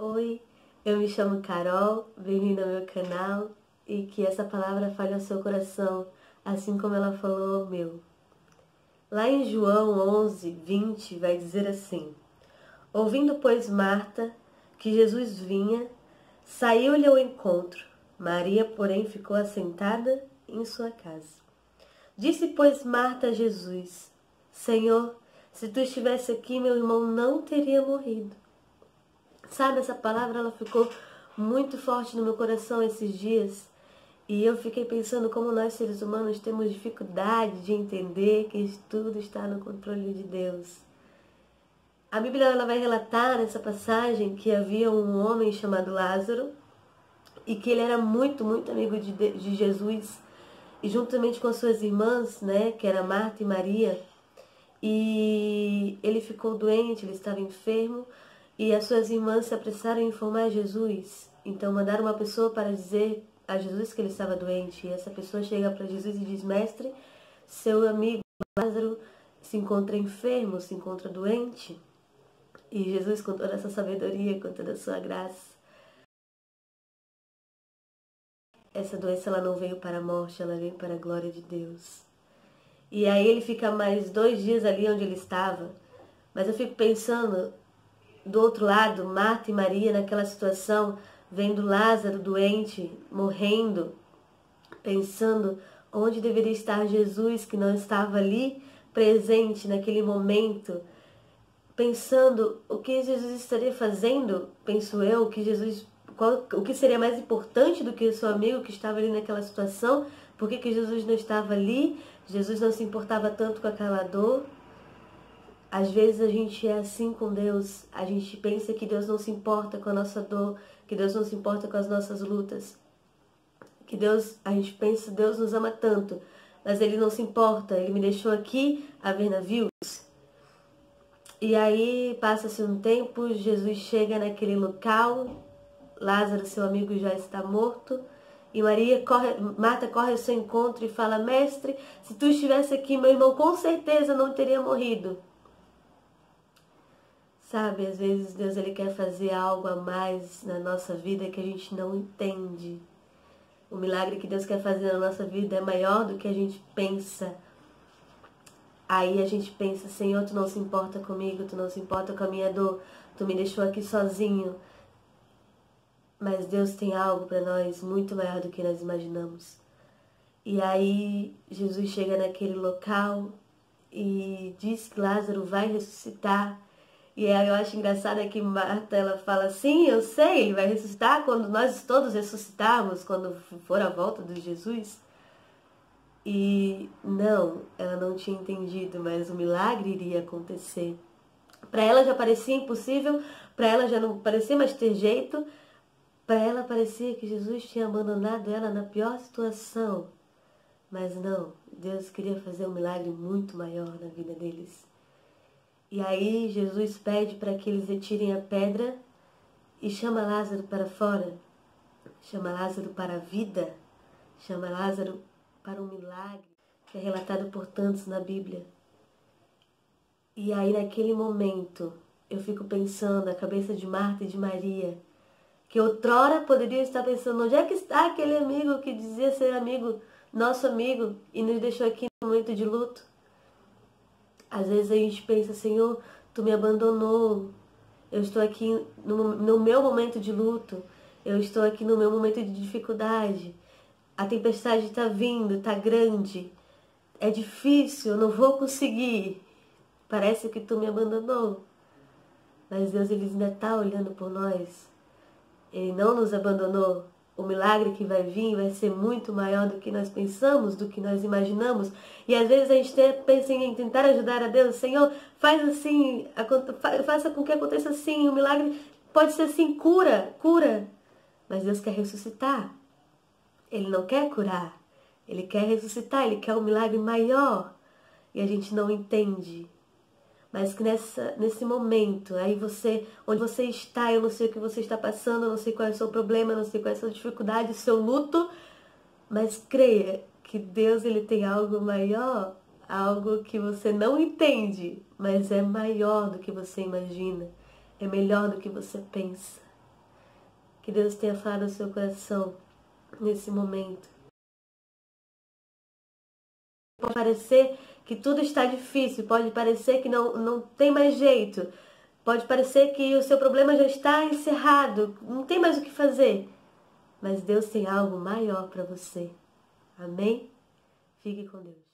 Oi, eu me chamo Carol, bem-vindo ao meu canal e que essa palavra fale ao seu coração, assim como ela falou ao meu. Lá em João 11, 20, vai dizer assim: Ouvindo, pois, Marta que Jesus vinha, saiu-lhe ao encontro. Maria, porém, ficou assentada em sua casa. Disse, pois, Marta a Jesus: Senhor, se tu estivesse aqui, meu irmão não teria morrido. Sabe, essa palavra ela ficou muito forte no meu coração esses dias. E eu fiquei pensando como nós seres humanos temos dificuldade de entender que tudo está no controle de Deus. A Bíblia ela vai relatar nessa passagem que havia um homem chamado Lázaro e que ele era muito, muito amigo de, de Jesus e juntamente com as suas irmãs, né, que era Marta e Maria, e ele ficou doente, ele estava enfermo, e as suas irmãs se apressaram em informar Jesus. Então mandaram uma pessoa para dizer a Jesus que ele estava doente. E essa pessoa chega para Jesus e diz: Mestre, seu amigo Lázaro se encontra enfermo, se encontra doente. E Jesus, com toda essa sabedoria, com toda a sua graça, essa doença ela não veio para a morte, ela veio para a glória de Deus. E aí ele fica mais dois dias ali onde ele estava. Mas eu fico pensando do outro lado, Marta e Maria naquela situação, vendo Lázaro doente, morrendo, pensando onde deveria estar Jesus que não estava ali presente naquele momento, pensando o que Jesus estaria fazendo, penso eu, que Jesus qual, o que seria mais importante do que o seu amigo que estava ali naquela situação, por que, que Jesus não estava ali, Jesus não se importava tanto com aquela dor, às vezes a gente é assim com Deus, a gente pensa que Deus não se importa com a nossa dor, que Deus não se importa com as nossas lutas. Que Deus, a gente pensa, Deus nos ama tanto, mas Ele não se importa, Ele me deixou aqui a ver navios. E aí passa-se um tempo, Jesus chega naquele local, Lázaro, seu amigo, já está morto. E Maria corre, Marta corre ao seu encontro e fala: Mestre, se tu estivesse aqui, meu irmão com certeza não teria morrido. Sabe, às vezes Deus ele quer fazer algo a mais na nossa vida que a gente não entende. O milagre que Deus quer fazer na nossa vida é maior do que a gente pensa. Aí a gente pensa, Senhor, tu não se importa comigo, tu não se importa com a minha dor, tu me deixou aqui sozinho. Mas Deus tem algo para nós muito maior do que nós imaginamos. E aí Jesus chega naquele local e diz que Lázaro vai ressuscitar. E eu acho engraçado é que Marta ela fala, sim, eu sei, ele vai ressuscitar quando nós todos ressuscitarmos, quando for a volta de Jesus. E não, ela não tinha entendido, mas o milagre iria acontecer. Para ela já parecia impossível, para ela já não parecia mais ter jeito, para ela parecia que Jesus tinha abandonado ela na pior situação. Mas não, Deus queria fazer um milagre muito maior na vida deles. E aí Jesus pede para que eles retirem a pedra e chama Lázaro para fora. Chama Lázaro para a vida. Chama Lázaro para um milagre que é relatado por tantos na Bíblia. E aí naquele momento eu fico pensando a cabeça de Marta e de Maria, que outrora poderia estar pensando onde é que está aquele amigo que dizia ser amigo, nosso amigo, e nos deixou aqui no momento de luto. Às vezes a gente pensa, Senhor, tu me abandonou. Eu estou aqui no, no meu momento de luto. Eu estou aqui no meu momento de dificuldade. A tempestade está vindo, está grande. É difícil, eu não vou conseguir. Parece que tu me abandonou. Mas Deus ele ainda está olhando por nós. Ele não nos abandonou o milagre que vai vir vai ser muito maior do que nós pensamos, do que nós imaginamos. E às vezes a gente pensa em tentar ajudar a Deus. Senhor, faz assim, faça com que aconteça assim. O milagre pode ser assim, cura, cura. Mas Deus quer ressuscitar. Ele não quer curar. Ele quer ressuscitar, ele quer um milagre maior. E a gente não entende mas que nessa, nesse momento, aí você, onde você está, eu não sei o que você está passando, eu não sei qual é o seu problema, eu não sei qual é a sua dificuldade, o seu luto, mas creia que Deus ele tem algo maior, algo que você não entende, mas é maior do que você imagina, é melhor do que você pensa. que Deus tenha falado ao seu coração nesse momento. Pode parecer que tudo está difícil, pode parecer que não, não tem mais jeito, pode parecer que o seu problema já está encerrado, não tem mais o que fazer. Mas Deus tem algo maior para você. Amém? Fique com Deus.